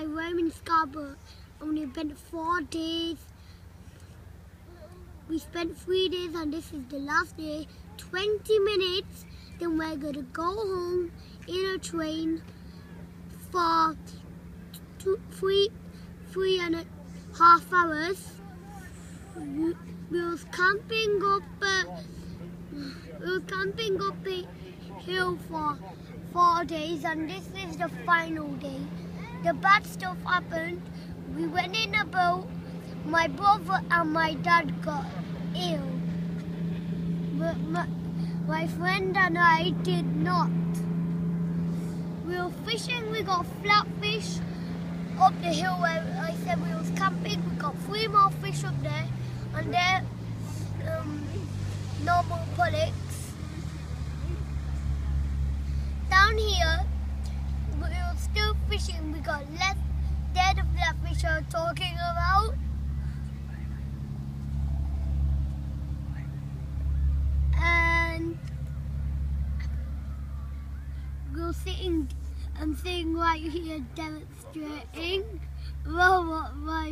by in Scarborough Only spent four days. We spent three days and this is the last day. 20 minutes, then we're gonna go home in a train for two, three, three and a half hours. We, we was camping up, uh, we was camping up a hill for four days and this is the final day. The bad stuff happened. We went in a boat. My brother and my dad got ill. But my, my friend and I did not. We were fishing, we got flatfish up the hill where I said we was camping. We got three more fish up there and they're um, normal pullets. Down here, we were still fishing. We got less dead of flatfish are talking about. And we're sitting and sitting right here demonstrating was doing.